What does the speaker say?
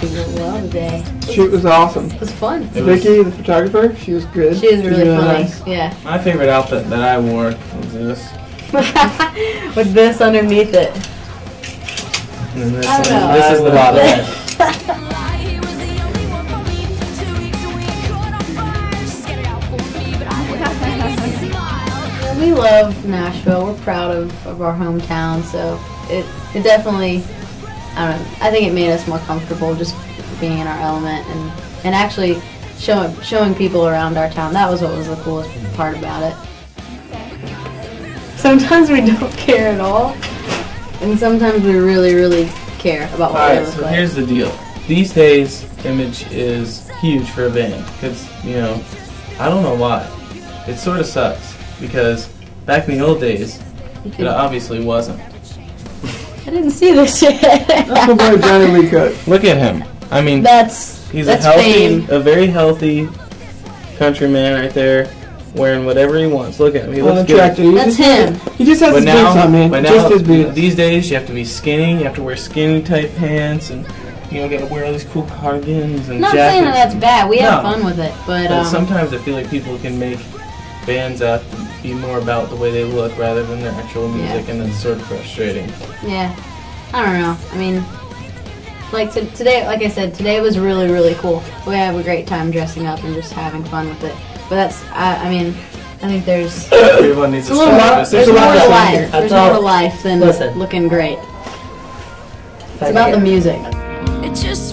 shoot was awesome. It was fun. It was- fun. Vicky, the photographer, she was good. She was really funny. nice. Yeah. My favorite outfit that I wore was this. With this underneath it. And this, I don't know. this is the bottom. We love Nashville. We're proud of, of our hometown, so it it definitely I don't know. I think it made us more comfortable just being in our element and and actually showing showing people around our town. That was what was the coolest part about it. Sometimes we don't care at all, and sometimes we really really care about what we Alright, look so like. here's the deal. These days, image is huge for a band because you know, I don't know why. It sort of sucks because back in the old days, it obviously wasn't. I didn't see this yet. That's my boy Johnny Lee Cook. Look at him. I mean, That's he's that's a healthy, fame. a very healthy countryman right there, wearing whatever he wants. Look at him. He On the looks good. That's just, him. He just has But his now, boots on, man. but just now, his boots. these days, you have to be skinny. You have to wear skinny type pants, and you know, got to wear all these cool cardigans and I'm not jackets. saying that that's bad. We have No. fun with it, but But um, sometimes I feel like people can make bands out to be more about the way they look rather than their actual music, and it's sort of frustrating. yeah, I don't know. I mean, like t- today, like I said, today was really really cool. We have a great time dressing up and just having fun with it. But that's, I, I mean, I think there's Everyone needs a little more, with there's this. more to life. That's There's more to life than Listen. looking great. It's about the music. It just